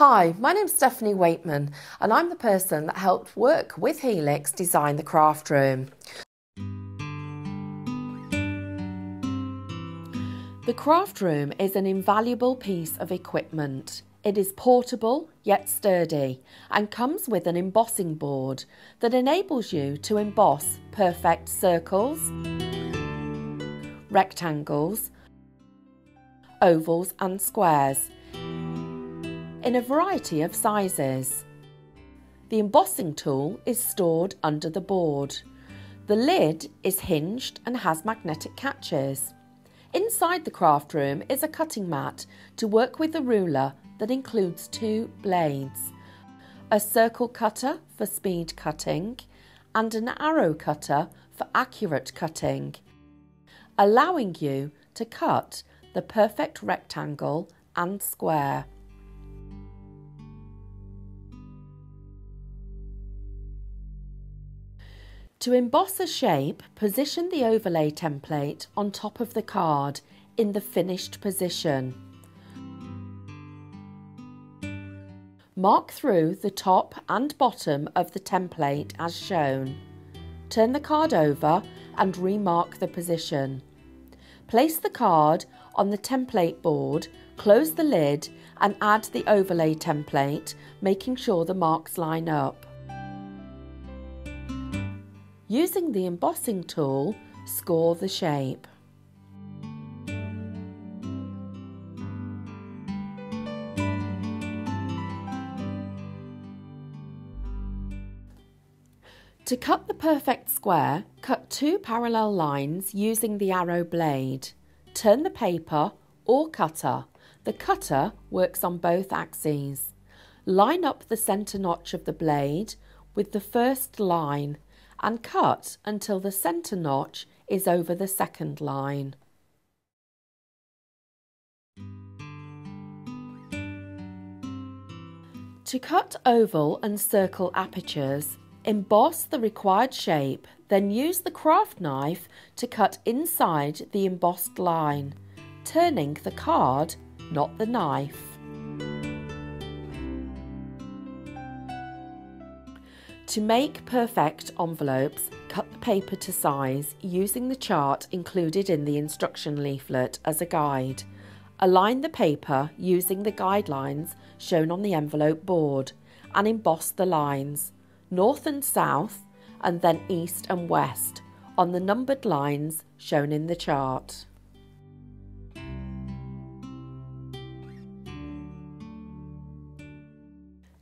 Hi, my name's Stephanie Weightman, and I'm the person that helped work with Helix design the craft room. The craft room is an invaluable piece of equipment. It is portable yet sturdy and comes with an embossing board that enables you to emboss perfect circles, rectangles, ovals, and squares in a variety of sizes. The embossing tool is stored under the board. The lid is hinged and has magnetic catches. Inside the craft room is a cutting mat to work with the ruler that includes two blades, a circle cutter for speed cutting and an arrow cutter for accurate cutting, allowing you to cut the perfect rectangle and square. To emboss a shape, position the overlay template on top of the card in the finished position. Mark through the top and bottom of the template as shown. Turn the card over and remark the position. Place the card on the template board, close the lid and add the overlay template, making sure the marks line up. Using the embossing tool, score the shape. To cut the perfect square, cut two parallel lines using the arrow blade. Turn the paper or cutter. The cutter works on both axes. Line up the centre notch of the blade with the first line and cut until the centre notch is over the second line. To cut oval and circle apertures, emboss the required shape, then use the craft knife to cut inside the embossed line, turning the card, not the knife. To make perfect envelopes, cut the paper to size using the chart included in the instruction leaflet as a guide. Align the paper using the guidelines shown on the envelope board and emboss the lines, north and south, and then east and west, on the numbered lines shown in the chart.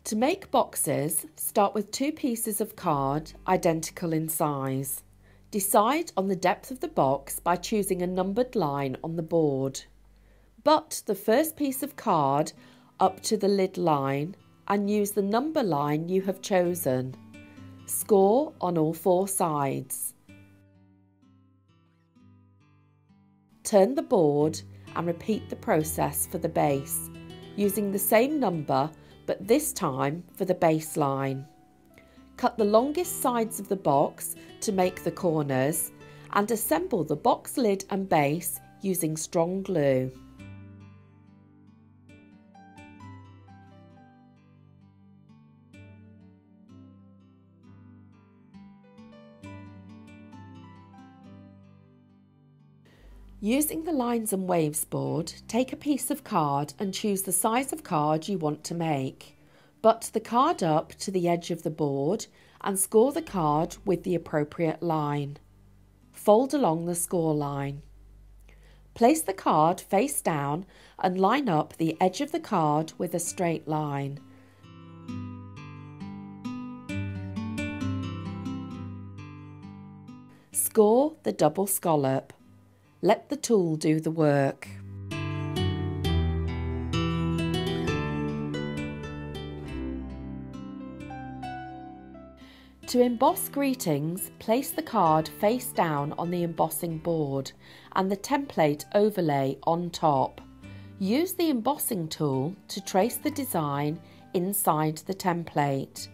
To make boxes, start with two pieces of card identical in size. Decide on the depth of the box by choosing a numbered line on the board. Butt the first piece of card up to the lid line and use the number line you have chosen. Score on all four sides. Turn the board and repeat the process for the base, using the same number but this time for the baseline. Cut the longest sides of the box to make the corners and assemble the box lid and base using strong glue. Using the lines and waves board, take a piece of card and choose the size of card you want to make. Butt the card up to the edge of the board and score the card with the appropriate line. Fold along the score line. Place the card face down and line up the edge of the card with a straight line. Score the double scallop. Let the tool do the work. To emboss greetings, place the card face down on the embossing board and the template overlay on top. Use the embossing tool to trace the design inside the template.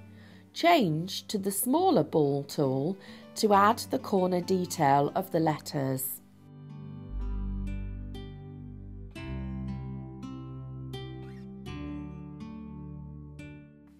Change to the smaller ball tool to add the corner detail of the letters.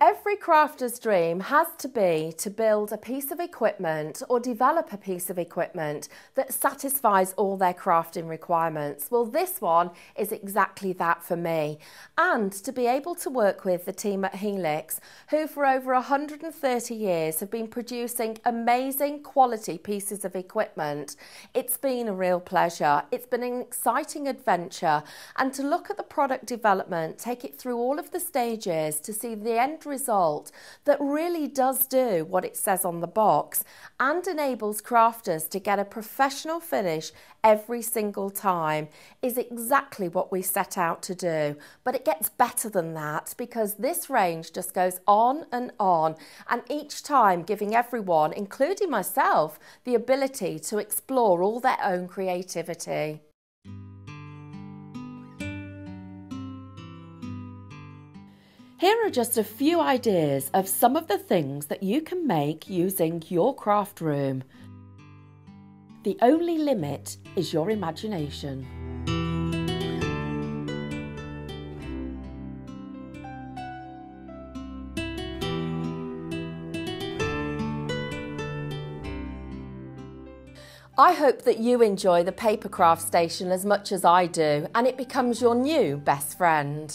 Every crafter's dream has to be to build a piece of equipment or develop a piece of equipment that satisfies all their crafting requirements. Well, this one is exactly that for me. And to be able to work with the team at Helix, who for over 130 years have been producing amazing quality pieces of equipment, it's been a real pleasure. It's been an exciting adventure. And to look at the product development, take it through all of the stages to see the end result that really does do what it says on the box and enables crafters to get a professional finish every single time is exactly what we set out to do. But it gets better than that because this range just goes on and on and each time giving everyone, including myself, the ability to explore all their own creativity. Here are just a few ideas of some of the things that you can make using your craft room. The only limit is your imagination. I hope that you enjoy the Papercraft Station as much as I do and it becomes your new best friend.